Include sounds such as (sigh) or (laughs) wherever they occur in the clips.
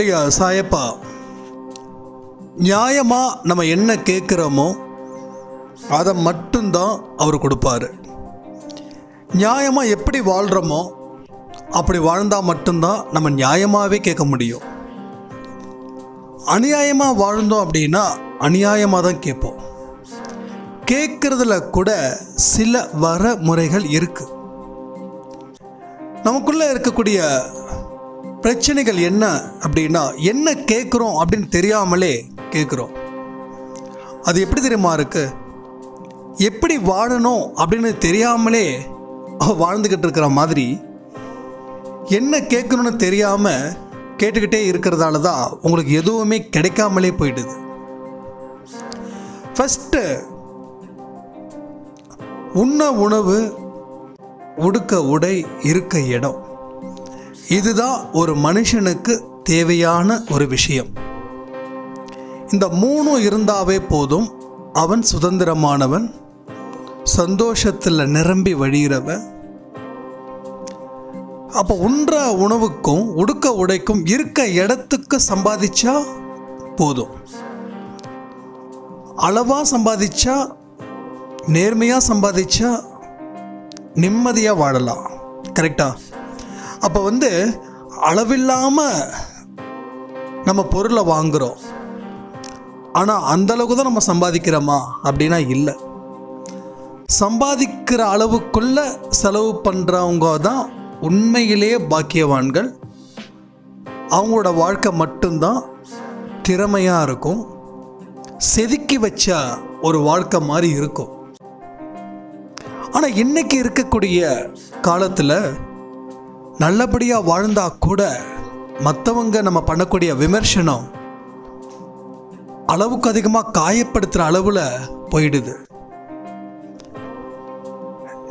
நம்முடைய சாயப்பா நியாயமாக நம்ம என்ன கேட்குறோமோ அதை மட்டும்தான் அவர் கொடுப்பாரு. நியாயமாக எப்படி வாழ்கிறோமோ அப்படி வாழ்ந்தால் மட்டும்தான் நம்ம நியாயமாகவே கேட்க முடியும். அநியாயமாக வாழ்ந்தோம் அப்படின்னா அநியாயமாக தான் கேட்போம். கேட்குறதுல கூட சில வர முறைகள் இருக்குது நமக்குள்ளே இருக்கக்கூடிய பிரச்சனைகள் என்ன அப்படின்னா என்ன கேட்குறோம் அப்படின்னு தெரியாமலே கேட்குறோம். அது எப்படி தெரியுமா இருக்கு? எப்படி வாழணும் அப்படின்னு தெரியாமலே வாழ்ந்துக்கிட்டு இருக்கிற மாதிரி என்ன கேட்கணும்னு தெரியாமல் கேட்டுக்கிட்டே இருக்கிறதால தான் உங்களுக்கு எதுவுமே கிடைக்காமலே போயிடுது. ஃபஸ்ட்டு உண்ண உணவு உடுக்க உடை இருக்க இடம். இதுதான் ஒரு மனுஷனுக்கு தேவையான ஒரு விஷயம். இந்த மூணும் இருந்தாவே போதும் அவன் சுதந்திரமானவன் சந்தோஷத்தில் நிரம்பி வழிகிறவன் அப்போ உண்ற உணவுக்கும் உடுக்க உடைக்கும் இருக்க இடத்துக்கு சம்பாதிச்சா போதும். அளவாக சம்பாதிச்சா நேர்மையாக சம்பாதிச்சா நிம்மதியாக வாழலாம். கரெக்டாக அப்போ வந்து அளவில்லாமல் நம்ம பொருளை வாங்குகிறோம் ஆனால் அந்தளவுக்கு தான் நம்ம சம்பாதிக்கிறோமா? அப்படின்னா இல்லை. சம்பாதிக்கிற அளவுக்குள்ள செலவு பண்ணுறவங்க தான் உண்மையிலேயே பாக்கியவான்கள். அவங்களோட வாழ்க்கை மட்டும்தான் திறமையாக இருக்கும். செதுக்கி வச்ச ஒரு வாழ்க்கை மாதிரி இருக்கும். ஆனால் இன்றைக்கி இருக்கக்கூடிய காலத்தில் நல்லபடியாக வாழ்ந்தா கூட மற்றவங்க நம்ம பண்ணக்கூடிய விமர்சனம் அளவுக்கு அதிகமாக காயப்படுத்துகிற அளவில் போயிடுது.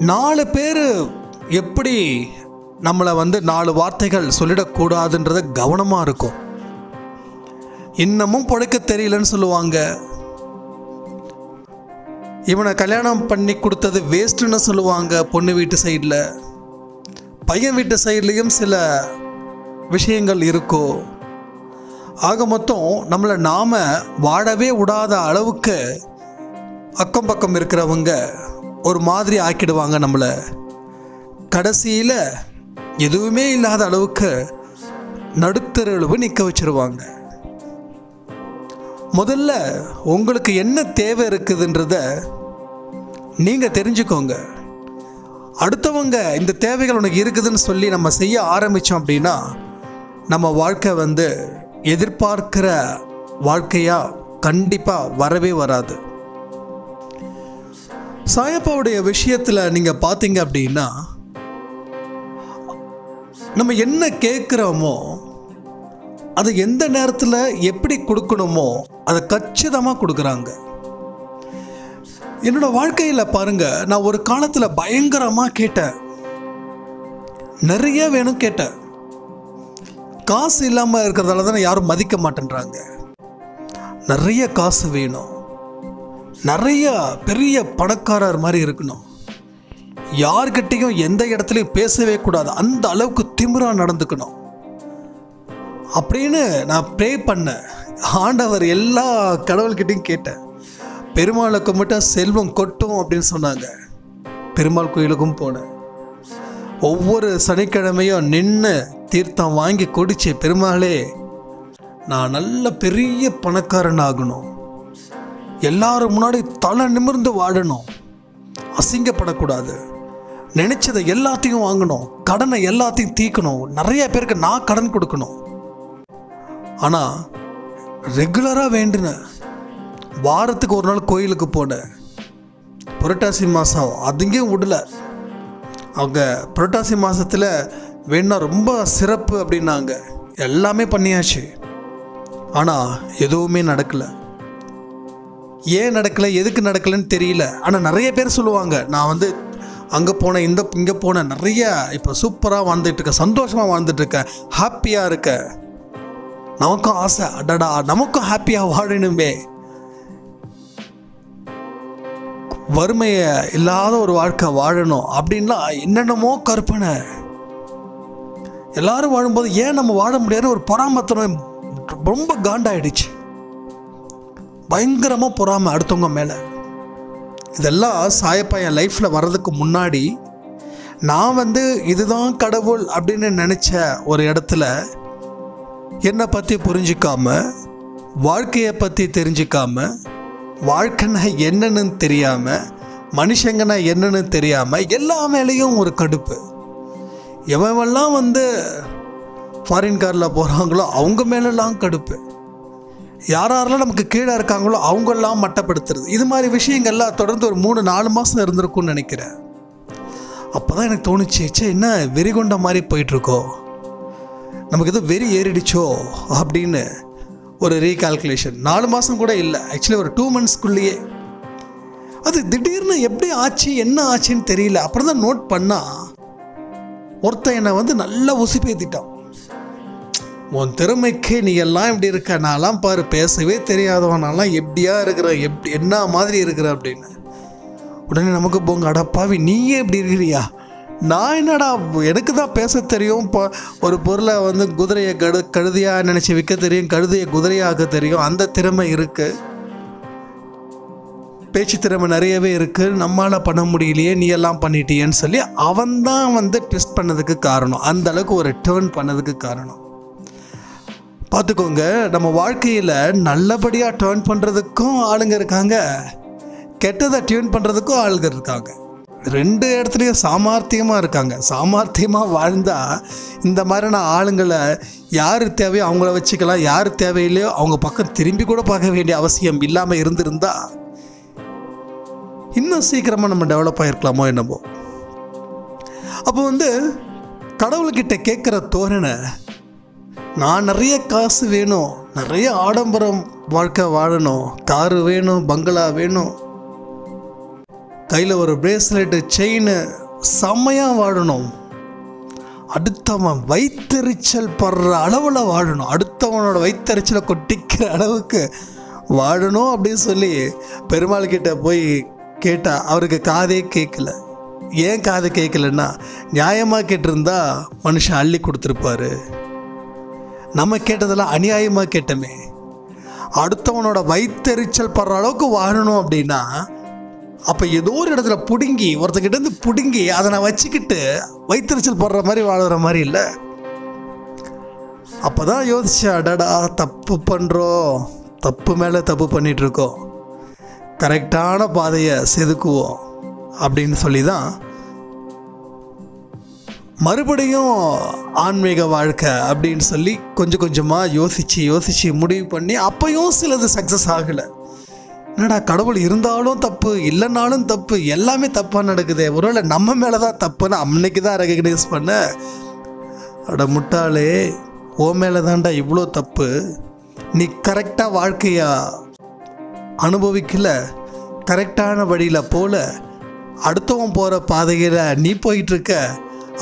நாலு பேர் எப்படி நம்மளை வந்து நாலு வார்த்தைகள் சொல்லிடக்கூடாதுன்றத கவனமாக இருக்கும். இன்னமும் பிழைக்க தெரியலன்னு சொல்லுவாங்க. இவனை கல்யாணம் பண்ணி கொடுத்தது வேஸ்ட்டுன்னு சொல்லுவாங்க பொண்ணு வீட்டு சைடில் பையன் வீட்டு சைட்லேயும் சில விஷயங்கள் இருக்கோ? ஆக மொத்தம் நம்மளை நாம் வாழவே விடாத அளவுக்கு அக்கம் பக்கம் இருக்கிறவங்க ஒரு மாதிரி ஆக்கிடுவாங்க நம்மளை. கடைசியில் எதுவுமே இல்லாத அளவுக்கு நடுத்தரவு நிற்க வச்சிருவாங்க. முதல்ல உங்களுக்கு என்ன தேவை இருக்குதுன்றத நீங்கள் தெரிஞ்சுக்கோங்க. அடுத்தவங்க இந்த தேவைகள் உனக்கு இருக்குதுன்னு சொல்லி நம்ம செய்ய ஆரம்பித்தோம் அப்படின்னா நம்ம வாழ்க்கை வந்து எதிர்பார்க்கிற வாழ்க்கையாக கண்டிப்பாக வரவே வராது. சாயப்பாவுடைய விஷயத்தில் நீங்கள் பார்த்தீங்க அப்படின்னா நம்ம என்ன கேட்குறோமோ அது எந்த நேரத்தில் எப்படி கொடுக்கணுமோ அதை கச்சிதமாக கொடுக்குறாங்க. என்னோட வாழ்க்கையில் பாருங்க நான் ஒரு காலத்தில் பயங்கரமாக கேட்டேன். நிறைய வேணும் கேட்டேன். காசு இல்லாமல் இருக்கிறதால தானே யாரும் மதிக்க மாட்டேன்றாங்க. நிறைய காசு வேணும். நிறைய பெரிய பணக்காரர் மாதிரி இருக்கணும். யார்கிட்டையும் எந்த இடத்துலையும் பேசவே கூடாது. அந்த அளவுக்கு திமிராக நடந்துக்கணும். அப்படின்னு நான் ப்ரே பண்ணேன். ஆண்டவர் எல்லா கடவுள்கிட்டையும் கேட்டேன். பெருமாளை கும்பிட்டா செல்வம் கொட்டும் அப்படின்னு சொன்னாங்க. பெருமாள் கோயிலுக்கும் போனேன். ஒவ்வொரு சனிக்கிழமையும் நின்று தீர்த்தம் வாங்கி குடிச்சு பெருமாளே நான் நல்ல பெரிய பணக்காரன் ஆகணும் எல்லாரும் முன்னாடி தலை நிமிர்ந்து வாழணும். அசிங்கப்படக்கூடாது. நினைச்சதை எல்லாத்தையும் வாங்கணும். கடனை எல்லாத்தையும் தீக்கணும் நிறைய பேருக்கு நான் கடன் கொடுக்கணும். ஆனால் ரெகுலராக வேண்டினேன். வாரத்துக்கு ஒரு நாள் கோயிலுக்கு போனேன். புரட்டாசி மாதம் அதுங்கேயும் விடல. அவங்க புரட்டாசி மாதத்தில் வேணா ரொம்ப சிறப்பு அப்படின்னாங்க. எல்லாமே பண்ணியாச்சு. ஆனால் எதுவுமே நடக்கலை. ஏன் நடக்கலை எதுக்கு நடக்கலைன்னு தெரியல. ஆனால் நிறைய பேர் சொல்லுவாங்க நான் வந்து அங்கே போனேன் இந்த இங்கே போனேன். நிறைய இப்போ சூப்பராக வாழ்ந்துட்டு இருக்கேன் சந்தோஷமாக வாழ்ந்துட்டுருக்கேன் ஹாப்பியாக இருக்கேன். நமக்கும் ஆசை அடடா நமக்கும் ஹாப்பியாக வாழணுமே. வறுமையை இல்லாத ஒரு வாழ்க்கை வாழணும் அப்படின்லாம் என்னென்னமோ கற்பனை. எல்லாரும் வாழும்போது ஏன் நம்ம வாழ முடியாதுன்னு ஒரு பொறாமத்தனம் ரொம்ப காண்டாயிடுச்சு. பயங்கரமாக பொறாமை அடுத்தவங்க மேலே. இதெல்லாம் சாயப்பா என் லைஃப்பில் வர்றதுக்கு முன்னாடி நான் வந்து இதுதான் கடவுள் அப்படின்னு நினச்ச ஒரு இடத்துல என்னை பற்றி புரிஞ்சிக்காம வாழ்க்கையை பற்றி தெரிஞ்சிக்காமல் வாழ்க்கைன்னா என்னன்னு தெரியாமல் மனுஷங்கன்னா என்னன்னு தெரியாமல் எல்லா மேலேயும் ஒரு கடுப்பு. எவெல்லாம் வந்து ஃபாரின் காரில் போகிறாங்களோ அவங்க மேலெல்லாம் கடுப்பு. யார் யாரெல்லாம் நமக்கு கீழே இருக்காங்களோ அவங்கெல்லாம் மட்டப்படுத்துறது. இது மாதிரி விஷயங்கள்லாம் தொடர்ந்து ஒரு மூணு நாலு மாதம் இருந்திருக்கும்னு நினைக்கிறேன். அப்போ தான் எனக்கு தோணுச்சு ச்சே என்ன வெறி கொண்ட மாதிரி போயிட்டுருக்கோ? நமக்கு எதுவும் வெறி ஏறிடுச்சோ? அப்படின்னு ஒரு ரீகால்குலேஷன் நாலு மாதம் கூட இல்லை. ஆக்சுவலி ஒரு டூ மந்த்ஸ்க்குள்ளேயே அது திடீர்னு எப்படி ஆச்சு என்ன ஆச்சுன்னு தெரியல. அப்புறம் தான் நோட் பண்ணால் ஒருத்தன் என்னை வந்து நல்லா உசுப்பேத்திட்டான் உன் திறமைக்கு நீ எல்லாம் இப்படி இருக்க நான்லாம் பாரு பேசவே தெரியாதவன் எப்படியா இருக்கிற எப்படி என்ன மாதிரி இருக்கிற அப்படின்னு. உடனே நமக்கு போங்க அடப்பாவி நீயே இப்படி இருக்கிறியா? நான் என்னடா எனக்கு தான் பேச தெரியும். இப்போ ஒரு பொருளை வந்து குதிரையை கடு கழுதியாக நினச்சி விற்க தெரியும் கழுதையை குதிரையாக தெரியும். அந்த திறமை இருக்குது பேச்சு திறமை நிறையவே இருக்குது நம்மளால் பண்ண முடியலையே நீ எல்லாம் பண்ணிட்டியேன்னு சொல்லி அவன் தான் வந்து ட்விஸ்ட் பண்ணதுக்கு காரணம். அந்த அளவுக்கு ஒரு டேர்ன் பண்ணதுக்கு காரணம். பார்த்துக்கோங்க நம்ம வாழ்க்கையில் நல்லபடியாக டேர்ன் பண்ணுறதுக்கும் ஆளுங்க இருக்காங்க. கெட்டதை டியூன் பண்ணுறதுக்கும் ஆளுங்க இருக்காங்க. ரெண்டு இடத்துலையும் சாமர்த்தியமாக இருக்காங்க. சாமர்த்தியமாக வாழ்ந்தால் இந்த மாதிரியான ஆளுங்களை யார் தேவையோ அவங்கள வச்சுக்கலாம் யார் தேவையில்லையோ அவங்க பக்கம் திரும்பி கூட பார்க்க வேண்டிய அவசியம் இல்லாமல் இருந்திருந்தால் இன்னும் சீக்கிரமாக நம்ம டெவலப் ஆகிருக்கலாமோ என்னமோ. அப்போ வந்து கடவுள்கிட்ட கேட்குற தோரணை நான் நிறைய காசு வேணும் நிறைய ஆடம்பரம் வாழ்க்கை வாழணும் காரு வேணும் பங்களா வேணும் கையில் ஒரு பிரேஸ்லெட்டு செயின் செம்மையாக வாழணும். அடுத்தவன் வைத்தறிச்சல் படுற அளவில் வாழணும். அடுத்தவனோட வைத்தறிச்சலை கொட்டிக்கிற அளவுக்கு வாழணும் அப்படின்னு சொல்லி பெருமாள் கிட்ட போய் கேட்டால் அவருக்கு காதே கேட்கல ஏன் காது கேட்கலன்னா நியாயமாக கேட்டிருந்தா மனுஷன் அள்ளி கொடுத்துருப்பாரு. நம்ம கேட்டதெல்லாம் அநியாயமாக கேட்டோமே. அடுத்தவனோட வைத்தறிச்சல் படுற அளவுக்கு வாழணும் அப்படின்னா அப்போ ஏதோ ஒரு இடத்துல பிடுங்கி ஒருத்தங்கிட்ட இருந்து பிடுங்கி அதை நான் வச்சுக்கிட்டு வைத்தறிச்சல் படுற மாதிரி வாழுற மாதிரி இல்லை. அப்போ தான் யோசிச்சேன் அடடா தப்பு பண்ணுறோம் தப்பு மேலே தப்பு பண்ணிகிட்ருக்கோம் கரெக்டான பாதையை செதுக்குவோம் அப்படின்னு சொல்லி தான் மறுபடியும் ஆன்மீக வாழ்க்கை அப்படின்னு சொல்லி கொஞ்சம் கொஞ்சமாக யோசித்து யோசித்து முடிவு பண்ணி அப்பையும் சிலது சக்ஸஸ் ஆகலை. என்னடா கடவுள் இருந்தாலும் தப்பு இல்லைனாலும் தப்பு எல்லாமே தப்பாக நடக்குது. ஒருவேளை நம்ம மேலே தான் தப்புன்னு அன்னைக்கு தான் ரெகக்னைஸ் பண்ண. அட முட்டாளே ஓ மேலே தான்டா இவ்வளோ தப்பு. நீ கரெக்டாக வாழ்க்கையா அனுபவிக்கல கரெக்டான வழியில் போல. அடுத்தவன் போகிற பாதையில் நீ போயிட்டுருக்க.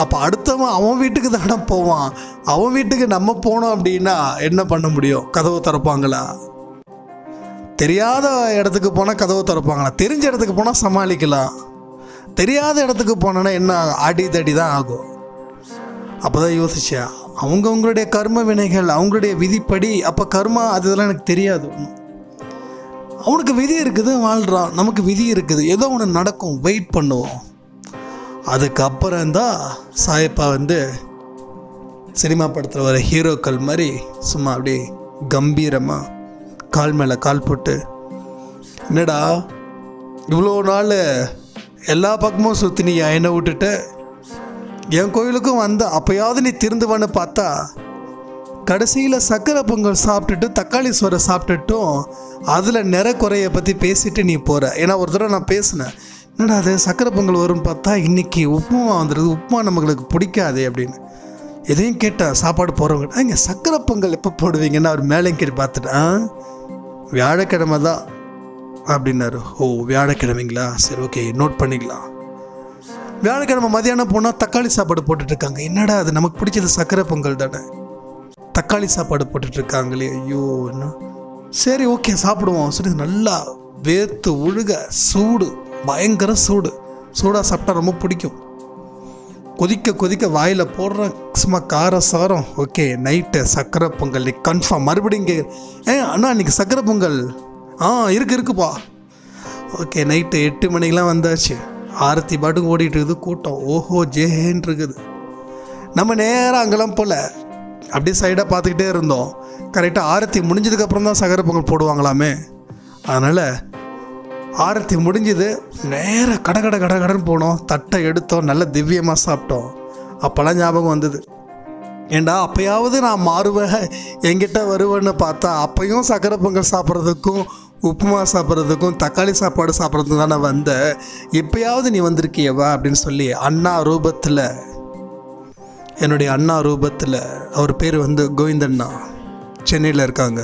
அப்போ அடுத்தவன் அவன் வீட்டுக்கு தானே போவான். அவன் வீட்டுக்கு நம்ம போனோம் அப்படின்னா என்ன பண்ண முடியும்? கதவை திறப்பாங்களா? தெரியாத இடத்துக்கு போனால் கதவு திறப்பாங்களா? தெரிஞ்ச இடத்துக்கு போனால் சமாளிக்கலாம். தெரியாத இடத்துக்கு போனோன்னா என்ன ஆகும்? அடி தடி தான் ஆகும். அப்போ தான் யோசிச்சேன். அவங்கவுங்களுடைய கர்ம வினைகள் அவங்களுடைய விதிப்படி அப்போ கர்மா அது இதெல்லாம் எனக்கு தெரியாது. அவனுக்கு விதி இருக்குது வாழ்கிறான் நமக்கு விதி இருக்குது. ஏதோ ஒன்று நடக்கும். வெயிட் பண்ணுவோம். அதுக்கப்புறம் தான் சாயப்பா வந்து சினிமா படத்தில் வர ஹீரோக்கள் மாதிரி சும்மா அப்படியே கம்பீரமாக கால் மேலே கால் போட்டு என்னடா இவ்வளோ நாள் எல்லா பக்கமும் சுற்றினியா என்னை விட்டுட்டு. என் கோயிலுக்கும் வந்த அப்போயாவது நீ திருந்துவான்னு பார்த்தா கடைசியில் சக்கரை பொங்கல் சாப்பிட்டுட்டு தக்காளி சோறை சாப்பிட்டுட்டும் அதில் நிற குறையை பற்றி பேசிட்டு நீ போகிற ஏன்னா ஒரு தடவை நான் பேசினேன் என்னடா அது சக்கரை பொங்கல் வரும்னு பார்த்தா இன்னைக்கு உப்புமா வந்துடுது உப்புமா நம்மளுக்கு பிடிக்காதே அப்படின்னு. எதையும் கேட்டேன் சாப்பாடு போகிறவங்க இங்கே சக்கரை பொங்கல் எப்போ போடுவீங்கன்னு அவர் மேலே கேட்டு பார்த்துட்டேன் வியாழக்கிழமை தான் அப்படின்னாரு. ஓ வியாழக்கிழமைங்களா? சரி ஓகே நோட் பண்ணிக்கலாம். வியாழக்கிழமை மதியானம் போனால் தக்காளி சாப்பாடு போட்டுட்ருக்காங்க என்னடா அது? நமக்கு பிடிச்சது சக்கரை பொங்கல் தானே? தக்காளி சாப்பாடு போட்டுட்ருக்காங்களே ஐயோ என்ன? சரி ஓகே சாப்பிடுவோம். சரி நல்லா வேர்த்து உழுக சூடு பயங்கர சூடு. சூடாக சாப்பிட்டா ரொம்ப பிடிக்கும். கொதிக்க கொதிக்க வாயில் போடுற சும்மா கார சாரம். ஓகே நைட்டு சக்கரை பொங்கல். கன்ஃபார்ம் மறுபடியும் இங்கே ஏ அண்ணா இன்னைக்கு சக்கரை பொங்கல். ஆ இருக்கு இருக்குப்பா. ஓகே நைட்டு எட்டு மணிக்கெலாம் வந்தாச்சு. ஆரத்தி பாட்டுக்கு ஓடிட்டு இருக்குது கூட்டம். ஓஹோ ஜேஹேன்னு இருக்குது. நம்ம நேராக அங்கெல்லாம் போல. அப்படியே சைடாக பார்த்துக்கிட்டே இருந்தோம். கரெக்டாக ஆரத்தி முடிஞ்சதுக்கப்புறம் தான் சக்கரை பொங்கல் போடுவாங்களாமே. அதனால் ஆரத்தி முடிஞ்சுது நேராக கட கட கட கடன்னு போனோம். தட்டை எடுத்தோம் நல்ல திவ்யமாக சாப்பிட்டோம். அப்போல்லாம் ஞாபகம் வந்தது. ஏண்டா அப்பயாவது நான் மாறுவேன் என்கிட்ட வருவேன்னு பார்த்தா அப்பையும் சக்கரை பொங்கல் சாப்பிட்றதுக்கும் உப்புமா சாப்பிட்றதுக்கும் தக்காளி சாப்பாடு சாப்பிட்றதுக்கும் தானே வந்த. எப்பயாவது நீ வந்திருக்கியவா அப்படின்னு சொல்லி அண்ணா ரூபத்தில் என்னுடைய அண்ணா ரூபத்தில் அவர் பேர் வந்து கோவிந்தண்ணா. சென்னையில் இருக்காங்க.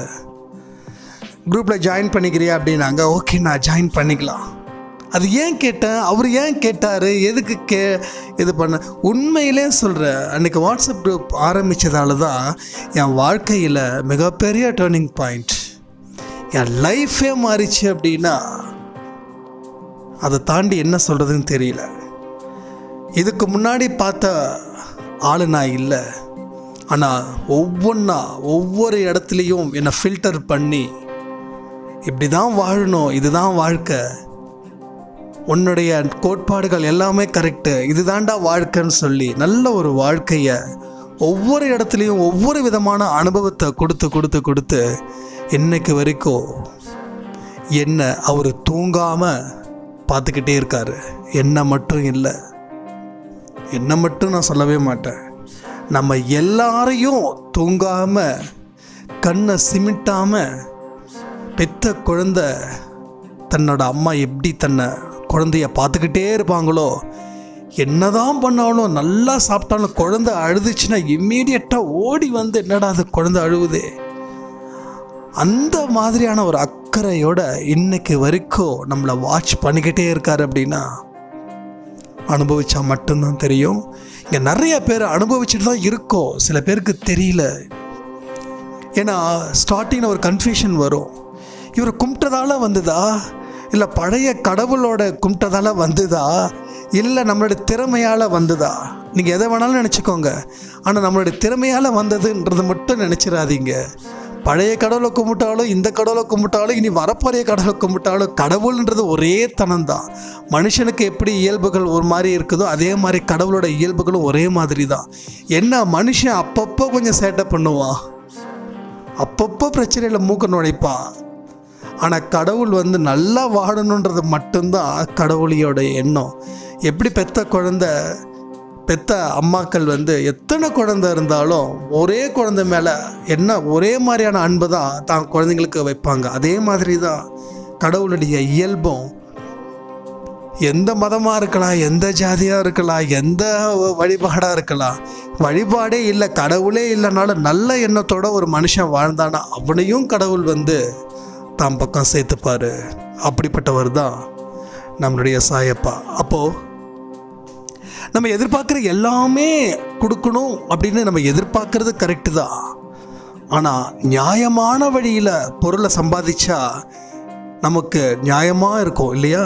குரூப்பில் ஜாயின் பண்ணிக்கிறியா அப்படின்னாங்க ஓகே நான் ஜாயின் பண்ணிக்கலாம். அது ஏன் கேட்டேன் அவர் ஏன் கேட்டார்? எதுக்கு கே இது பண்ண உண்மையிலே சொல்கிறேன் அன்றைக்கி வாட்ஸ்அப் குரூப் ஆரம்பித்ததால தான் என் வாழ்க்கையில் மிகப்பெரிய டேர்னிங் பாயிண்ட் என் லைஃபே மாறிச்சு அப்படின்னா அதை தாண்டி என்ன சொல்கிறதுன்னு தெரியல. இதுக்கு முன்னாடி பார்த்த ஆளு நான் இல்லை. ஆனால் ஒவ்வொன்றா ஒவ்வொரு இடத்துலையும் என்னை ஃபில்டர் பண்ணி இப்படி தான் வாழணும் இதுதான் வாழ்க்கை. உன்னுடைய கோட்பாடுகள் எல்லாமே கரெக்டு இதுதான்டா வாழ்க்கைன்னு சொல்லி நல்ல ஒரு வாழ்க்கையை ஒவ்வொரு இடத்துலையும் ஒவ்வொரு விதமான அனுபவத்தை கொடுத்து கொடுத்து கொடுத்து இன்னைக்கு வரைக்கும் என்ன அவர் தூங்காமல் பார்த்துக்கிட்டே இருக்கார். என்ன மட்டும் இல்லை. என்ன மட்டும் நான் சொல்லவே மாட்டேன். நம்ம எல்லாரையும் தூங்காமல் கண்ணை சிமிட்டாமல் பெத்த குழந்த தன்னோட அம்மா எப்படி தன்னை குழந்தைய பார்த்துக்கிட்டே இருப்பாங்களோ என்னதான் பண்ணாலும் நல்லா சாப்பிட்டாலும் குழந்தை அழுதுச்சுன்னா இம்மீடியட்டாக ஓடி வந்து என்னடா அது குழந்தை அழுவுது? அந்த மாதிரியான ஒரு அக்கறையோட இன்னைக்கு வரைக்கும் நம்மளை வாட்ச் பண்ணிக்கிட்டே இருக்கார் அப்படின்னா அனுபவிச்சா மட்டும்தான் தெரியும். இங்கே நிறைய பேர் அனுபவிச்சுட்டு தான் இருக்கோம். சில பேருக்கு தெரியல. ஏன்னா ஸ்டார்டிங்கில் ஒரு கன்ஃபியூஷன் வரும். இவர் கும்பிட்டதால வந்ததா? இல்லை பழைய கடவுளோட கும்பிட்டதால வந்ததா? இல்லை நம்மளுடைய திறமையால் வந்ததா? நீங்கள் எதை வேணாலும் நினச்சிக்கோங்க. ஆனால் நம்மளுடைய திறமையால் வந்ததுன்றது மட்டும் நினச்சிடாதீங்க. பழைய கடவுளை கும்பிட்டாலும் இந்த கடவுளை கும்பிட்டாலும் இனி வரப்போறைய கடவுளை கும்பிட்டாலும் கடவுள்ன்றது ஒரே தனம்தான். மனுஷனுக்கு எப்படி இயல்புகள் ஒரு மாதிரி இருக்குதோ அதே மாதிரி கடவுளோட இயல்புகளும் ஒரே மாதிரி தான் என்ன மனுஷன் அப்பப்போ கொஞ்சம் சேட்டை பண்ணுவான். அப்பப்போ பிரச்சனையில் மூக்க நுழைப்பான். ஆனால் கடவுள் வந்து நல்லா வாழணுன்றது மட்டும்தான் கடவுளியோட எண்ணம். எப்படி பெத்த குழந்தை பெத்த அம்மாக்கள் வந்து எத்தனை குழந்தை இருந்தாலும் ஒரே குழந்தை மேலே என்ன ஒரே மாதிரியான அன்பு தான் தான் குழந்தைங்களுக்கு வைப்பாங்க. அதே மாதிரி தான் கடவுளுடைய இயல்பும். எந்த மதமாக இருக்கலாம் எந்த ஜாதியாக இருக்கலாம் எந்த வழிபாடாக இருக்கலாம். வழிபாடே இல்லை கடவுளே இல்லைனாலும் நல்ல எண்ணத்தோட ஒரு மனுஷன் வாழ்ந்தானா அவனையும் கடவுள் வந்து தான் பக்கம் சேர்த்துப்பார் அப்படிப்பட்டவர் தான் நம்மளுடைய சாயப்பா. அப்போது நம்ம எதிர்பார்க்குற எல்லாமே கொடுக்கணும் அப்படின்னு நம்ம எதிர்பார்க்குறது கரெக்டு தான். ஆனால் நியாயமான வழியில் பொருளை சம்பாதிச்சா நமக்கு நியாயமாக இருக்கும் இல்லையா?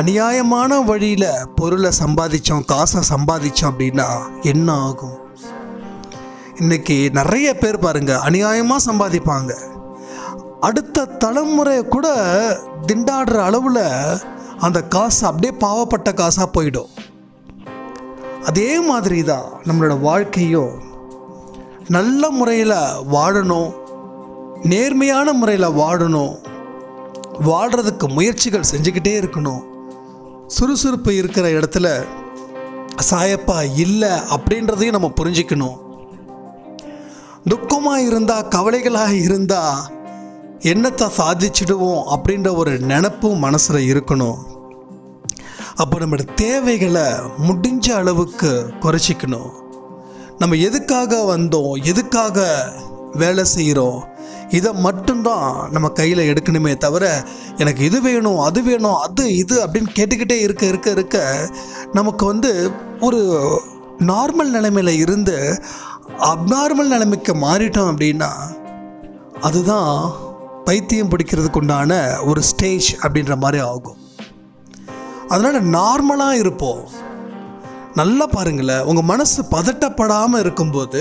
அநியாயமான வழியில் பொருளை சம்பாதித்தோம் காசை சம்பாதிச்சோம் அப்படின்னா என்ன ஆகும்? இன்றைக்கி நிறைய பேர் பாருங்கள் அநியாயமாக சம்பாதிப்பாங்க. அடுத்த தலைமுறை கூட திண்டாடுற அளவில் அந்த காசு அப்படியே பாவப்பட்ட காசாக போயிடும். அதே மாதிரி தான் நம்மளோட வாழ்க்கையும் நல்ல முறையில் வாழணும் நேர்மையான முறையில் வாழணும் வாழ்கிறதுக்கு முயற்சிகள் செஞ்சுக்கிட்டே இருக்கணும். சுறுசுறுப்பு இருக்கிற இடத்துல சாயப்பா இல்லை அப்படின்றதையும் நம்ம புரிஞ்சிக்கணும். துக்கமாக இருந்தால் கவலைகளாக இருந்தால் என்னத்தை சாதிச்சிடுவோம் அப்படின்ற ஒரு நினப்பும் மனசில் இருக்கணும். அப்போ நம்மளோட தேவைகளை முடிஞ்ச அளவுக்கு குறைச்சிக்கணும். நம்ம எதுக்காக வந்தோம் எதுக்காக வேலை செய்கிறோம் இதை மட்டும்தான் நம்ம கையில் எடுக்கணுமே தவிர எனக்கு இது வேணும் அது வேணும் அது இது அப்படின்னு கேட்டுக்கிட்டே இருக்க இருக்க இருக்க நமக்கு வந்து ஒரு நார்மல் நிலைமையில் இருந்து அப்நார்மல் நிலைமைக்கு மாறிட்டோம் அப்படின்னா அதுதான் பைத்தியம் பிடிக்கிறதுக்கு உண்டான ஒரு ஸ்டேஜ் அப்படின்ற மாதிரி ஆகும். அதனால் நார்மலாக இருப்போம். நல்லா பாருங்களேன் உங்கள் மனசு பதட்டப்படாமல் இருக்கும்போது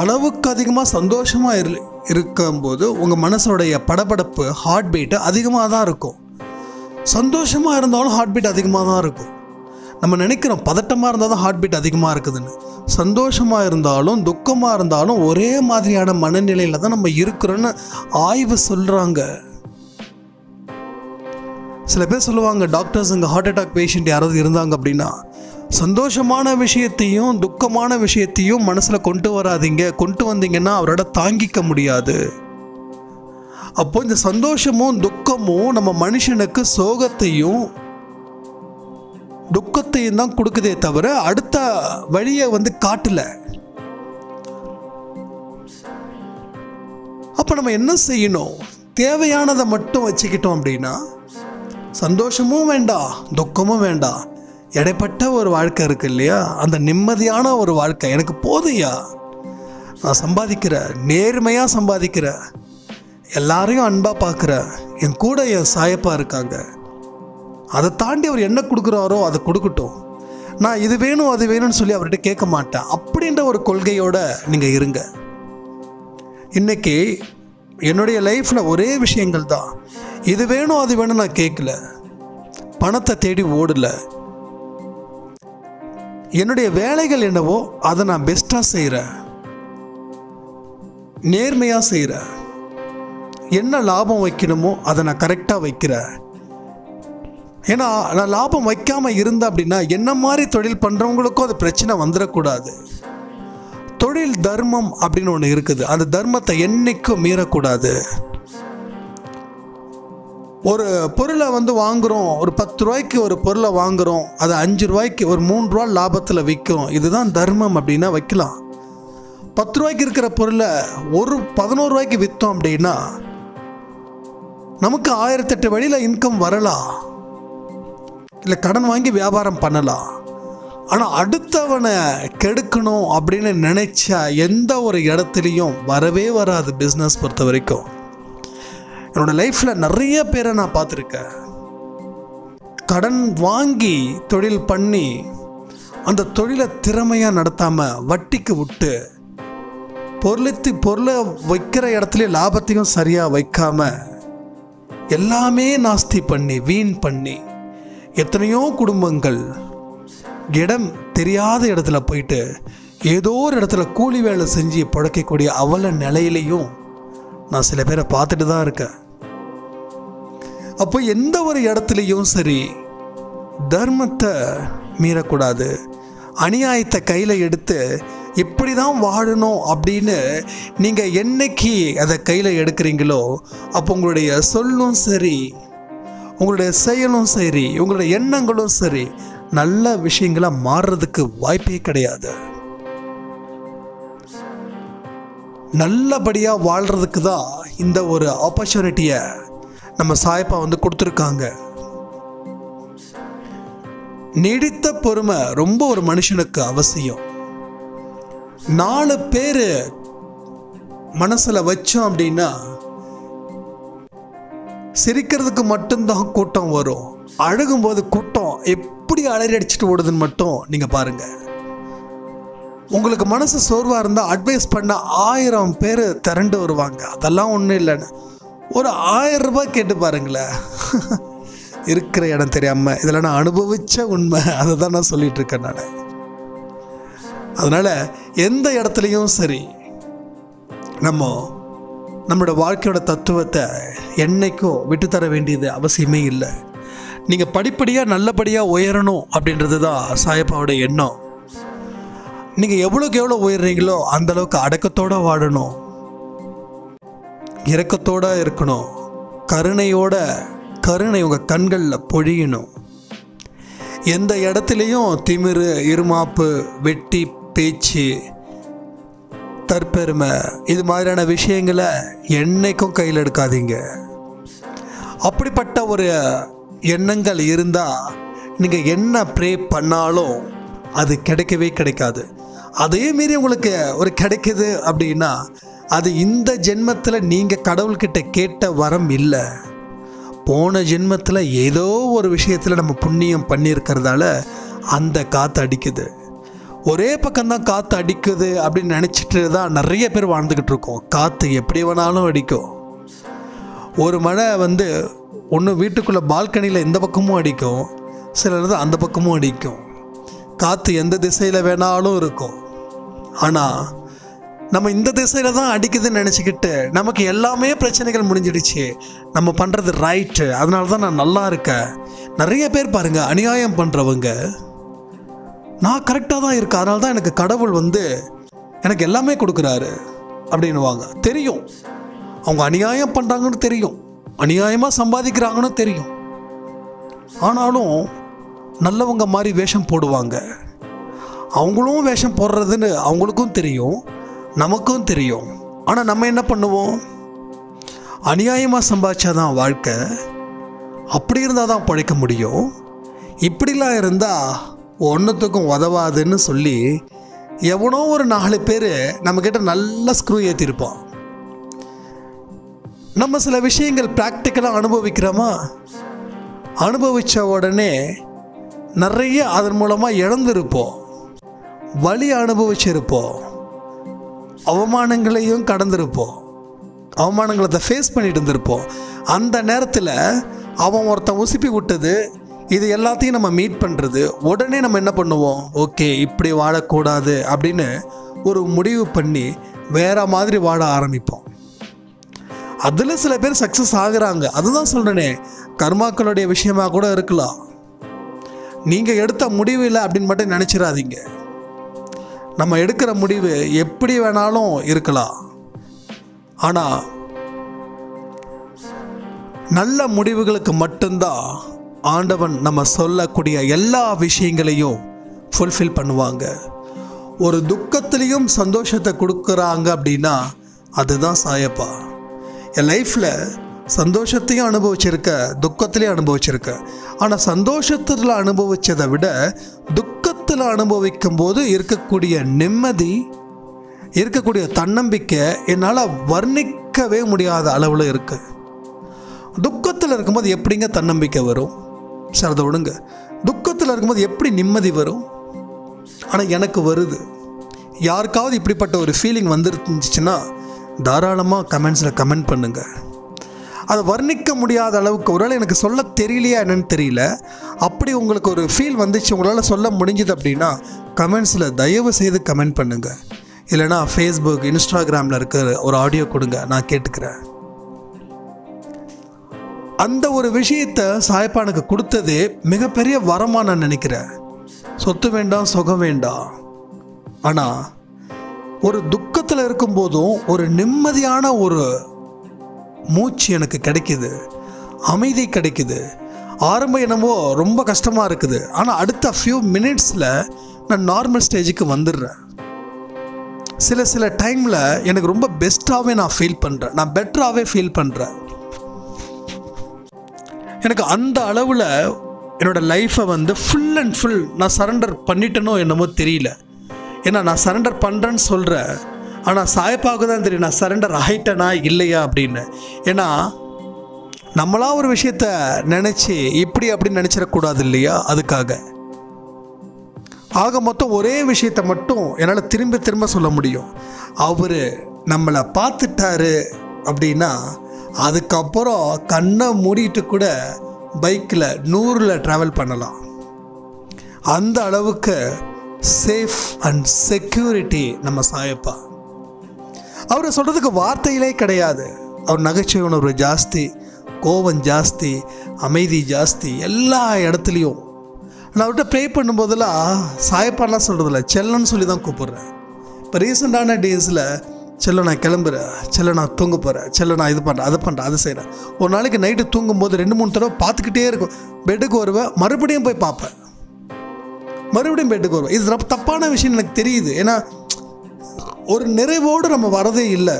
அளவுக்கு அதிகமாக சந்தோஷமாக இரு இருக்கும்போது உங்கள் மனசோடைய படபடப்பு ஹார்ட் பீட்டு அதிகமாக தான் இருக்கும். சந்தோஷமாக இருந்தாலும் ஹார்ட் பீட் அதிகமாக தான் இருக்கும். நம்ம நினைக்கிறோம் பதட்டமாக இருந்தால் தான் ஹார்ட் பீட் அதிகமாக இருக்குதுன்னு. சந்தோஷமாக இருந்தாலும் துக்கமாக இருந்தாலும் ஒரே மாதிரியான மனநிலையில் தான் நம்ம இருக்கிறோன்னு ஆய்வு சொல்கிறாங்க சில பேர் சொல்லுவாங்க டாக்டர்ஸ் இங்கே ஹார்ட் அட்டாக் பேஷண்ட் யாராவது இருந்தாங்க அப்படின்னா சந்தோஷமான விஷயத்தையும் துக்கமான விஷயத்தையும் மனசில் கொண்டு வராதீங்க. கொண்டு வந்தீங்கன்னா அவரோட தாங்கிக்க முடியாது. அப்போ இந்த சந்தோஷமும் துக்கமும் நம்ம மனுஷனுக்கு சோகத்தையும் துக்கத்தையும் தான் கொடுக்குதே தவிர அடுத்த வழியை வந்து காட்டல. அப்போ நம்ம என்ன செய்யணும்? தேவையானதை மட்டும் வச்சுக்கிட்டோம் அப்படின்னா சந்தோஷமும் வேண்டாம் துக்கமும் வேண்டாம். இடைப்பட்ட ஒரு வாழ்க்கை இருக்கு இல்லையா? அந்த நிம்மதியான ஒரு வாழ்க்கை. எனக்கு போதையா நான் சம்பாதிக்கிறேன் நேர்மையாக சம்பாதிக்கிறேன் எல்லாரையும் அன்பாக பார்க்குறேன் என் கூட என் சாயப்பா இருக்காங்க. அதை தாண்டி அவர் என்ன கொடுக்குறாரோ அதை கொடுக்கட்டும். நான் இது வேணும் அது வேணும்னு சொல்லி அவர்கிட்ட கேட்க மாட்டேன். அப்படின்ற ஒரு கொள்கையோட நீங்கள் இருங்க. இன்னைக்கு என்னுடைய லைஃப்பில் ஒரே விஷயங்கள் தான். இது வேணும் அது வேணும் நான் கேட்கல. பணத்தை தேடி ஓடல. என்னுடைய வேலைகள் என்னவோ அதை நான் பெஸ்ட்டாக செய்கிறேன் நேர்மையாக செய்கிறேன் என்ன லாபம் வைக்கணுமோ அதை நான் கரெக்டாக வைக்கிறேன். ஏன்னா நான் லாபம் வைக்காமல் இருந்தேன் அப்படின்னா என்ன மாதிரி தொழில் பண்ணுறவங்களுக்கும் அது பிரச்சனை வந்துடக்கூடாது தொழில் தர்மம் அப்படின்னு ஒன்று இருக்குது. அந்த தர்மத்தை என்றைக்கும் மீறக்கூடாது. ஒரு பொருளை வந்து வாங்குகிறோம் ஒரு பத்து ரூபாய்க்கு ஒரு பொருளை வாங்குகிறோம் அதை அஞ்சு ரூபாய்க்கு ஒரு மூணு ரூபா லாபத்தில் விற்கும் இதுதான் தர்மம் அப்படின்னா வைக்கலாம். பத்து ரூபாய்க்கு இருக்கிற பொருளை ஒரு பதினோரு ரூபாய்க்கு விற்றோம் அப்படின்னா நமக்கு ஆயிரத்தெட்டு வழியில் இன்கம் வரலாம். இல்லை கடன் வாங்கி வியாபாரம் பண்ணலாம். ஆனால் அடுத்தவனை கெடுக்கணும் அப்படின்னு நினச்சா எந்த ஒரு இடத்துலையும் வரவே வராது பிஸ்னஸ் பொறுத்த வரைக்கும். என்னோடய லைஃப்பில் நிறைய பேரை நான் பார்த்துருக்கேன். கடன் வாங்கி தொழில் பண்ணி அந்த தொழிலை திறமையாக நடத்தாமல் வட்டிக்கு விட்டு பொருளுத்து பொருளை வைக்கிற இடத்துல லாபத்தையும் சரியாக வைக்காமல் எல்லாமே நாஸ்தி பண்ணி வீண் பண்ணி எத்தனையோ குடும்பங்கள் இடம் தெரியாத இடத்துல போயிட்டு ஏதோ ஒரு இடத்துல கூலி வேலை செஞ்சு பிழைக்கக்கூடிய அவல நிலையிலையும் நான் சில பேரை பார்த்துட்டு தான் இருக்கேன். அப்போ எந்த ஒரு இடத்துலையும் சரி தர்மத்தை மீறக்கூடாது. அநியாயத்தை கையில் எடுத்து இப்படி தான் வாழணும் அப்படின்னு நீங்கள் என்னைக்கு அதை கையில் எடுக்கிறீங்களோ அப்போ உங்களுடைய சொல்லும் சரி. உங்களுடைய செயலும் சரி உங்களுடைய எண்ணங்களும் சரி நல்ல விஷயங்களாக மாறுறதுக்கு வாய்ப்பே கிடையாது. நல்லபடியாக வாழ்கிறதுக்கு தான் இந்த ஒரு ஆப்பர்ச்சுனிட்டியை நம்ம சாய்ப்பா வந்து கொடுத்துருக்காங்க. நீடித்த பொறுமை ரொம்ப ஒரு மனுஷனுக்கு அவசியம். நாலு பேர் மனசில் வச்சோம் அப்படின்னா சிரிக்கிறதுக்கு மட்டும்தான் கூட்டம் வரும். அழுகும்போது கூட்டம் எப்படி அலறி அடிச்சுட்டு ஓடுதுன்னு மட்டும் நீங்கள் பாருங்கள் உங்களுக்கு மனசு சோர்வாக இருந்தால் அட்வைஸ் பண்ண ஆயிரம் பேர் திரண்டு வருவாங்க. அதெல்லாம் ஒன்றும் இல்லைன்னு. ஒரு ஆயிரம் ரூபாய் கேட்டு பாருங்களேன். (laughs) இருக்கிற இடம் தெரியாமல் இதில் நான் அனுபவித்த உண்மை அதை தான் நான் சொல்லிகிட்ருக்கேன் இருக்கேன் நான். அதனால் எந்த இடத்துலையும் சரி நம்ம நம்மளோட வாழ்க்கையோட தத்துவத்தை என்னைக்கும் விட்டுத்தர வேண்டியது அவசியமே இல்லை. நீங்கள் படிப்படியாக நல்லபடியாக உயரணும் அப்படின்றது தான் சாயப்பாவோட எண்ணம். நீங்கள் எவ்வளோக்கு எவ்வளோ உயர்றீங்களோ அந்தளவுக்கு அடக்கத்தோடு வாழணும். இரக்கத்தோட இருக்கணும். கருணையோட கருணை உங்கள் கண்களில் பொழியணும். எந்த இடத்துலையும் திமிரு இருமாப்பு வெட்டி பேச்சு தற்பெருமை. இது மாதிரியான விஷயங்களை என்னைக்கும் கையில் எடுக்காதீங்க. அப்படிப்பட்ட ஒரு எண்ணங்கள் இருந்தால் நீங்கள் என்ன ப்ரே பண்ணாலும் அது கிடைக்கவே கிடைக்காது. அதே மீறி உங்களுக்கு ஒரு கிடைக்குது அப்படின்னா அது இந்த ஜென்மத்தில் நீங்கள் கடவுள்கிட்ட கேட்ட வரம் இல்லை. போன ஜென்மத்தில் ஏதோ ஒரு விஷயத்தில் நம்ம புண்ணியம் பண்ணியிருக்கிறதால அந்த காற்று அடிக்குது. ஒரே பக்கம்தான் காற்று அடிக்குது அப்படின்னு நினச்சிட்டு தான் நிறைய பேர் வாழ்ந்துக்கிட்டு இருக்கோம் காற்று எப்படி வேணாலும் அடிக்கும். ஒரு மழை வந்து ஒன்று வீட்டுக்குள்ளே பால்கனியில் இந்த பக்கமும் அடிக்கும் சிலது அந்த பக்கமும் அடிக்கும். காற்று எந்த திசையில் வேணாலும் இருக்கும். ஆனால் நம்ம இந்த திசையில் தான் அடிக்குதுன்னு நினச்சிக்கிட்டு நமக்கு எல்லாமே பிரச்சனைகள் முடிஞ்சிடுச்சு. நம்ம பண்ணுறது ரைட்டு அதனால தான் நான் நல்லா இருக்கேன். நிறைய பேர் பாருங்கள் அநியாயம் பண்ணுறவங்க நான் கரெக்டாக தான் இருக்கேன். அதனால தான் எனக்கு கடவுள் வந்து எனக்கு எல்லாமே கொடுக்குறாரு. அப்படின்னுவாங்க. தெரியும். அவங்க அநியாயம் பண்ணுறாங்கன்னு தெரியும். அநியாயமாக சம்பாதிக்கிறாங்கன்னு தெரியும். ஆனாலும் நல்லவங்க மாதிரி வேஷம் போடுவாங்க. அவங்களும் வேஷம் போடுறதுன்னு அவங்களுக்கும் தெரியும். நமக்கும் தெரியும். ஆனால் நம்ம என்ன பண்ணுவோம்? அநியாயமாக சம்பாதிச்சாதான் வாழ்க்கை. அப்படி இருந்தால் தான் பழைக்க முடியும். இப்படிலாம் இருந்தால் ஒன்றுத்துக்கும் உதவாதுன்னு சொல்லி எவனோ ஒரு நாலு பேர் நம்மக்கிட்ட நல்ல ஸ்க்ரூ ஏற்றிருப்போம் நம்ம சில விஷயங்கள் ப்ராக்டிக்கலாக அனுபவிக்கிறோமா? அனுபவித்த உடனே நிறைய அதன் மூலமாக இழந்திருப்போம் வழி அனுபவிச்சிருப்போம். அவமானங்களையும் கடந்திருப்போம். அவமானங்களை ஃபேஸ் பண்ணிட்டு இருந்திருப்போம். அந்த நேரத்தில் அவன் ஒருத்தன் உசுப்பி விட்டது இது எல்லாத்தையும் நம்ம மீட் பண்ணுறது உடனே நம்ம என்ன பண்ணுவோம்? ஓகே இப்படி வாழக்கூடாது அப்படின்னு ஒரு முடிவு பண்ணி வேற மாதிரி வாழ ஆரம்பிப்போம். அதில் சில பேர் சக்ஸஸ் ஆகுறாங்க. அதுதான் சொல்கிறேனே கர்மாக்களுடைய விஷயமாக கூட இருக்கலாம். நீங்கள் எடுத்த முடிவு இல்லை அப்படின்னு மட்டும் நினச்சிடாதீங்க நம்ம எடுக்கிற முடிவு எப்படி வேணாலும் இருக்கலாம். ஆனால் நல்ல முடிவுகளுக்கு மட்டும்தான் ஆண்டவன் நம்ம சொல்லக்கூடிய எல்லா விஷயங்களையும் ஃபுல்ஃபில் பண்ணுவாங்க. ஒரு துக்கத்துலேயும் சந்தோஷத்தை கொடுக்குறாங்க அப்படின்னா அதுதான் சாயப்பா. என் லைஃப்பில் சந்தோஷத்தையும் அனுபவிச்சிருக்க துக்கத்திலையும் அனுபவிச்சிருக்க. ஆனால் சந்தோஷத்தில் அனுபவித்ததை விட துக்கத்தில் அனுபவிக்கும் போது இருக்கக்கூடிய நிம்மதி இருக்கக்கூடிய தன்னம்பிக்கை என்னால் வர்ணிக்கவே முடியாத அளவில் இருக்குது துக்கத்தில் இருக்கும்போது எப்படிங்க தன்னம்பிக்கை வரும்? சரி அதை விடுங்க. துக்கத்தில் இருக்கும்போது எப்படி நிம்மதி வரும்? ஆனால் எனக்கு வருது. யாருக்காவது இப்படிப்பட்ட ஒரு ஃபீலிங் வந்துருந்துச்சுன்னா தாராளமாக கமெண்ட்ஸில் கமெண்ட் பண்ணுங்கள் அதை வர்ணிக்க முடியாத அளவுக்கு ஒருவேளை எனக்கு சொல்ல தெரியலையா என்னன்னு தெரியல. அப்படி உங்களுக்கு ஒரு ஃபீல் வந்துச்சு உங்களால் சொல்ல முடிஞ்சுது அப்படின்னா கமெண்ட்ஸில் தயவு செய்து கமெண்ட் பண்ணுங்கள் இல்லைனா ஃபேஸ்புக் இன்ஸ்டாகிராமில் இருக்கிற ஒரு ஆடியோ கொடுங்க நான் கேட்டுக்கிறேன். அந்த ஒரு விஷயத்தை சாய்ப்பானுக்கு கொடுத்ததே மிகப்பெரிய வரமாக நான் நினைக்கிறேன். சொத்து வேண்டாம் சுகம் வேண்டாம். ஆனால் ஒரு துக்கத்தில் இருக்கும்போதும் ஒரு நிம்மதியான ஒரு மூச்சு எனக்கு கிடைக்குது. அமைதி கிடைக்குது. ஆரம்பம் என்னமோ ரொம்ப கஷ்டமாக இருக்குது. ஆனால் அடுத்த ஃபியூ மினிட்ஸில் நான் நார்மல் ஸ்டேஜுக்கு வந்துடுறேன். சில சில டைமில் எனக்கு ரொம்ப பெஸ்ட்டாகவே நான் ஃபீல் பண்ணுறேன் நான் பெட்டராகவே ஃபீல் பண்ணுறேன் எனக்கு அந்த அளவில் என்னோடய லைஃப்பை வந்து ஃபுல் அண்ட் ஃபுல் நான் சரண்டர் பண்ணிட்டேனோ என்னமோ தெரியல. ஏன்னா நான் சரண்டர் பண்ணுறேன்னு சொல்கிறேன் ஆனால் சாயப்பாவுக்கு தான் தெரியும் நான் சரண்டர் ஆகிட்டேனா இல்லையா அப்படின்னு. ஏன்னா நம்மளா ஒரு விஷயத்த நினச்சி இப்படி அப்படின்னு நினச்சிடக்கூடாது இல்லையா? அதுக்காக. ஆக மொத்தம் ஒரே விஷயத்தை மட்டும் என்னால் திரும்ப திரும்ப சொல்ல முடியும். அவர் நம்மளை பார்த்துட்டாரு அப்படின்னா அதுக்கப்புறம் கண்ணை மூடிட்டு கூட பைக்கில் நூறில் ட்ராவல் பண்ணலாம். அந்த அளவுக்கு சேஃப் அண்ட் செக்யூரிட்டி நம்ம சாயப்பா. அவர் சொல்கிறதுக்கு வார்த்தையிலே கிடையாது. அவர் நகைச்சுவை உணர்வு ஜாஸ்தி கோபம் ஜாஸ்தி அமைதி ஜாஸ்தி எல்லா இடத்துலையும். நான் அவர்கிட்ட ப்ரே பண்ணும்போதெல்லாம் சாயப்பாலாம் சொல்கிறதில்ல செல்லன்னு சொல்லி தான் கூப்பிட்றேன். இப்போ ரீசெண்டான டேஸில் செல்ல நான் கிளம்புறேன். செல்ல நான் தூங்க போகிறேன் செல்ல நான் இது பண்ணுறேன் அதை பண்ணுறேன் அதை செய்கிறேன் ஒரு நாளைக்கு நைட்டு தூங்கும்போது ரெண்டு மூணு தடவை பார்த்துக்கிட்டே இருக்கும். பெட்டுக்கு வருவேன் மறுபடியும் போய் பார்ப்பேன். மறுபடியும் பெட்டுக்கு வருவேன். இது ரொம்ப தப்பான விஷயம் எனக்கு தெரியுது. ஏன்னா ஒரு நிறைவோடு நம்ம வரதே இல்லை.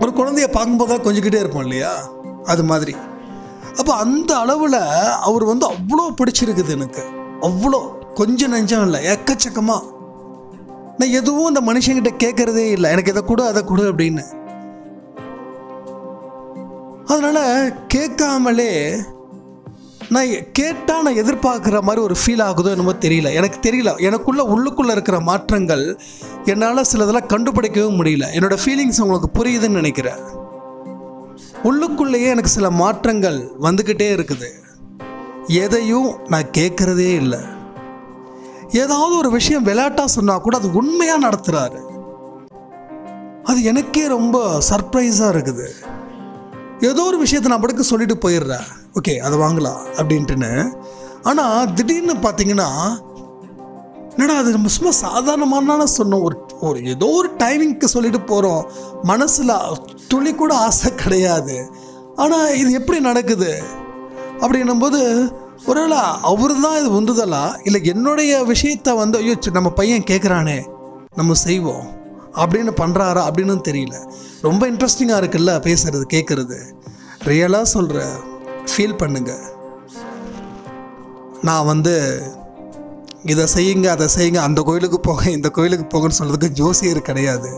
ஒரு குழந்தைய பார்க்கும்போது தான் கொஞ்சிக்கிட்டே இருப்போம் இல்லையா? அது மாதிரி. அப்போ அந்த அளவில் அவர் வந்து அவ்வளோ பிடிச்சிருக்குது எனக்கு. அவ்வளோ. கொஞ்சம் நெஞ்சம் இல்லை. எக்கச்சக்கமாக நான் எதுவும் அந்த மனுஷங்கிட்ட கேட்கறதே இல்லை. எனக்கு இதை கொடு அதை கொடு அப்படின்னு. அதனால் கேட்காமலே நான் கேட்டால் நான் எதிர்பார்க்குற மாதிரி ஒரு ஃபீல் ஆகுதோ என்னமோ தெரியல. எனக்கு தெரியல. எனக்குள்ள உள்ளுக்குள்ளே இருக்கிற மாற்றங்கள் என்னால் சிலதெல்லாம் கண்டுபிடிக்கவும் முடியல. என்னோட ஃபீலிங்ஸ் உங்களுக்கு புரியுதுன்னு நினைக்கிறேன். உள்ளுக்குள்ளேயே எனக்கு சில மாற்றங்கள் வந்துக்கிட்டே இருக்குது. எதையும் நான் கேட்குறதே இல்லை. ஏதாவது ஒரு விஷயம் விளையாட்டாக சொன்னால் கூட அது உண்மையாக நடத்துகிறாரு அது எனக்கே ரொம்ப சர்ப்ரைஸாக இருக்குது. ஏதோ ஒரு விஷயத்தை நான் படுக்க சொல்லிட்டு போயிடுறேன். ஓகே அதை வாங்கலாம் அப்படின்ட்டுன்னு. ஆனால் திடீர்னு பார்த்தீங்கன்னா என்னடா அது நம்ம சும்மா சாதாரணமான சொன்னோம். ஒரு ஒரு ஏதோ ஒரு டைமிங்க்கு சொல்லிட்டு போகிறோம் மனசில் துளி கூட ஆசை கிடையாது. ஆனால் இது எப்படி நடக்குது? அப்படின்னும்போது ஒருவேளை அவர் தான் இது உந்துதலா? இல்லை என்னுடைய விஷயத்த வந்து ஐயோ நம்ம பையன் கேட்குறானே நம்ம செய்வோம். அப்படின்னு பண்ணுறாரா அப்படின்னு தெரியல. ரொம்ப இன்ட்ரெஸ்டிங்காக இருக்குல்ல பேசுறது கேட்குறது ரியலாக சொல்கிற ஃபீல் பண்ணுங்க. நான் வந்து இதை செய்யுங்க அதை செய்யுங்க அந்த கோயிலுக்கு போங்க இந்த கோயிலுக்கு போங்கன்னு சொல்கிறதுக்கு ஜோசியர் கிடையாது.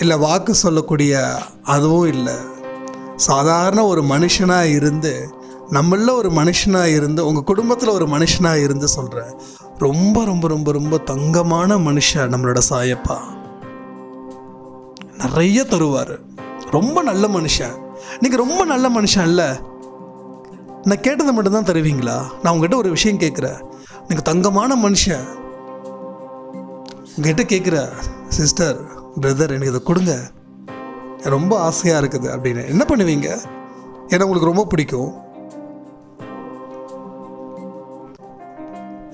இல்லை வாக்கு சொல்லக்கூடிய அதுவும் இல்லை. சாதாரண ஒரு மனுஷனாக இருந்து நம்மள ஒரு மனுஷனாக இருந்து உங்கள் குடும்பத்தில் ஒரு மனுஷனாக இருந்து சொல்கிறேன் ரொம்ப ரொம்ப ரொம்ப ரொம்ப தங்கமான மனுஷன் நம்மளோட சாயப்பா. நிறைய தருவார். ரொம்ப நல்ல மனுஷன். நீங்கள் ரொம்ப நல்ல மனுஷன் இல்லை. நான் கேட்டதை மட்டும்தான் தருவீங்களா? நான் உங்ககிட்ட ஒரு விஷயம் கேட்குறேன் நீங்கள் தங்கமான மனுஷன். உங்ககிட்ட கேட்குற சிஸ்டர் பிரதர் எனக்கு இதை கொடுங்க. ரொம்ப ஆசையாக இருக்குது அப்படின்னு. என்ன பண்ணுவீங்க? ஏன்னா உங்களுக்கு ரொம்ப பிடிக்கும்.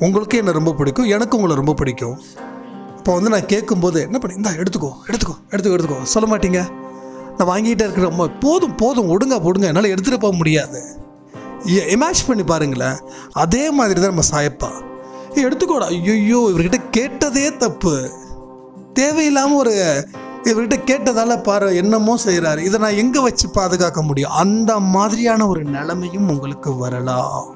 உங்களுக்கு என்ன ரொம்ப பிடிக்கும் எனக்கு உங்களை ரொம்ப பிடிக்கும். இப்போ வந்து நான் கேட்கும்போது என்ன பண்ணி? இந்தா எடுத்துக்கோ எடுத்துக்கோ எடுத்துக்கோ எடுத்துக்கோ. சொல்ல மாட்டீங்க? நான் வாங்கிட்டே இருக்கிற ரொம்ப போதும் போதும் ஒடுங்க போடுங்க என்னால் எடுத்துகிட்டு போக முடியாது. இமேஜ் பண்ணி பாருங்களேன் அதே மாதிரி தான் நம்ம சாயப்பா. எடுத்துக்கோடா. ஐயோ இவர்கிட்ட கேட்டதே தப்பு. தேவையில்லாமல் ஒரு இவர்கிட்ட கேட்டதால் பாரு என்னமோ செய்கிறாரு இதை நான் எங்கே வச்சு பாதுகாக்க முடியும்? அந்த மாதிரியான ஒரு நிலைமையும் உங்களுக்கு வரலாம்.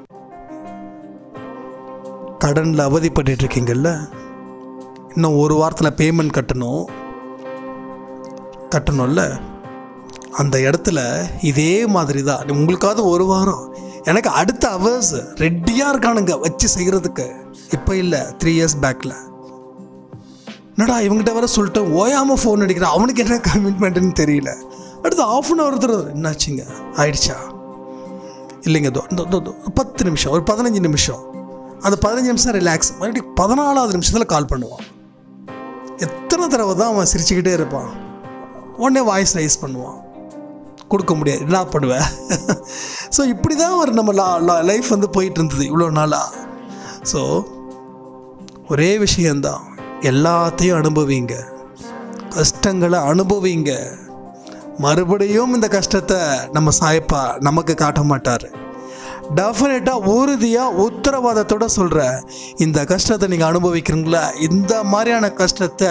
கடனில் அவதிப்பட்டு இருக்கீங்கல்ல இன்னும் ஒரு வாரத்தில் பேமெண்ட் கட்டணும். கட்டணும்ல? அந்த இடத்துல இதே மாதிரி தான் உங்களுக்காவது ஒரு வாரம். எனக்கு அடுத்த அவர்ஸ் ரெடியாக இருக்கானுங்க வச்சு செய்கிறதுக்கு இப்போ இல்லை த்ரீ இயர்ஸ் பேக்கில் என்னடா இவங்ககிட்ட வர சொல்லிட்டு ஓயாமல் ஃபோன் அடிக்கிறேன். அவனுக்கு என்ன கமிட்மெண்ட்டுன்னு தெரியல. அடுத்து ஆஃப் அன் ஹவர் தருவது என்னாச்சுங்க? ஆயிடுச்சா? இல்லைங்க தோ பத்து நிமிஷம். ஒரு பதினஞ்சு நிமிஷம். அந்த பதினஞ்சு நிமிஷம் ரிலாக்ஸ் மறுபடியும் பதினாலாவது நிமிஷத்தில் கால் பண்ணுவான். எத்தனை தடவை தான் அவன் சிரிச்சுக்கிட்டே இருப்பான். உடனே வாய்ஸ் ரைஸ் பண்ணுவான். கொடுக்க முடியாது. என்ன பண்ணுவேன் ஸோ (laughs) இப்படி தான் ஒரு நம்ம லைஃப் வந்து போயிட்டு இருந்தது இவ்வளோ நாளாக ஸோ ஒரே விஷயந்தான் எல்லாத்தையும் அனுபவிங்க. கஷ்டங்களை அனுபவிங்க. மறுபடியும் இந்த கஷ்டத்தை நம்ம சாயப்பா நமக்கு காட்ட மாட்டார். டெஃபினட்டாக உறுதியாக உத்தரவாதத்தோட சொல்கிறேன் இந்த கஷ்டத்தை நீங்கள் அனுபவிக்கிறீங்களா? இந்த மாதிரியான கஷ்டத்தை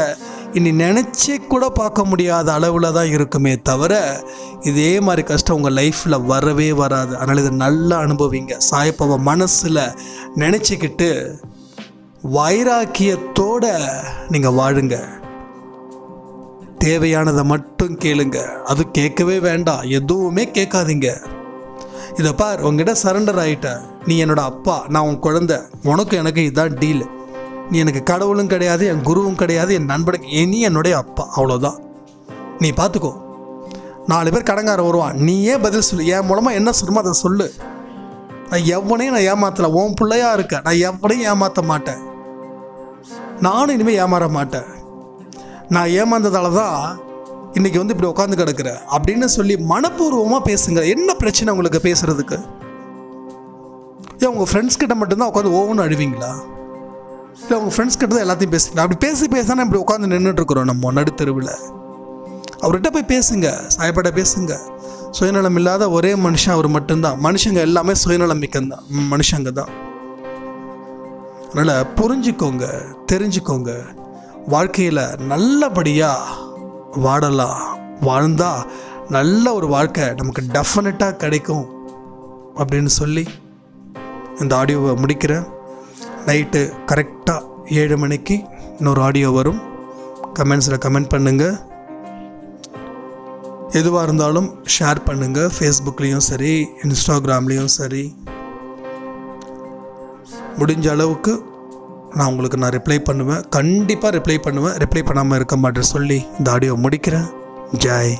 இனி நினச்சி கூட பார்க்க முடியாத அளவில் தான் இருக்குமே தவிர இதே மாதிரி கஷ்டம் உங்கள் லைஃப்பில் வரவே வராது. அதனால் இதை நல்லா அனுபவிங்க. சாயப்பாவை மனசில் நினச்சிக்கிட்டு வைராக்கியத்தோட நீங்கள் வாழுங்க. தேவையானதை மட்டும் கேளுங்க. அது கேட்கவே வேண்டாம். எதுவுமே கேட்காதீங்க. இதை பார் உங்ககிட்ட சரண்டர் ஆகிட்ட நீ என்னோட அப்பா நான் உன் குழந்தை. உனக்கும் எனக்கு இதுதான் டீல் நீ எனக்கு கடவுளும் கிடையாது என் குருவும் கிடையாது என் நண்பனுக்கு இனி என்னுடைய அப்பா. அவ்வளோதான் நீ பார்த்துக்கோ நாலு பேர் கடங்கார வருவான். நீயே பதில் சொல்லு. என் மூலமாக என்ன சொல்லுமோ அதை சொல்லு. நான் எவனையும் நான் ஏமாத்தலை. உன் பிள்ளையாக இருக்க. நான் எவனையும் ஏமாற்ற மாட்டேன். நானும் இனிமேல் ஏமாற மாட்டேன். நான் ஏமாந்ததால தான் இன்னைக்கு வந்து இப்படி உட்காந்து கிடக்குற அப்படின்னு சொல்லி மனப்பூர்வமாக பேசுங்க. என்ன பிரச்சனை உங்களுக்கு பேசுறதுக்கு? ஏன் உங்கள் ஃப்ரெண்ட்ஸ் கிட்ட மட்டும்தான் உட்காந்து ஓவன்னு அழுவீங்களா? இல்லை உங்கள் ஃப்ரெண்ட்ஸ் கிட்ட தான் எல்லாத்தையும் பேசுங்களா அப்படி பேசி பேசினா இப்படி உட்காந்து நின்றுட்டுருக்குறோம் நம்ம நடுத்தருவில் அவர்கிட்ட போய் பேசுங்க. சாயப்பட பேசுங்க. சுயநலம் இல்லாத ஒரே மனுஷன் அவர் மட்டும்தான். மனுஷங்க எல்லாமே சுயநலம் மிக்கந்தான். மனுஷங்க தான். அதனால் புரிஞ்சுக்கோங்க தெரிஞ்சுக்கோங்க. வாழ்க்கையில் நல்லபடியாக வாடலாம் வாழ்ந்தால் நல்ல ஒரு வாழ்க்கை நமக்கு டெஃபினட்டாக கிடைக்கும் அப்படின்னு சொல்லி இந்த ஆடியோவை முடிக்கிறேன். நைட்டு கரெக்டாக ஏழு மணிக்கு இன்னொரு ஆடியோ வரும். கமெண்ட்ஸில் கமெண்ட் பண்ணுங்கள் எதுவாக இருந்தாலும் ஷேர் பண்ணுங்கள் ஃபேஸ்புக்லேயும் சரி இன்ஸ்டாகிராம்லேயும் சரி. முடிஞ்ச அளவுக்கு நான் உங்களுக்கு நான் ரிப்ளை பண்ணுவேன். கண்டிப்பாக ரிப்ளை பண்ணுவேன். ரிப்ளை பண்ணாமல் இருக்க மாட்டேன். சொல்லி இந்த ஆடியோ முடிக்கிறேன். ஜாய்.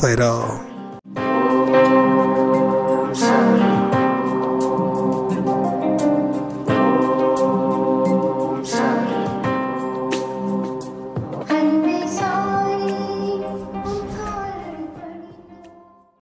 சைரா.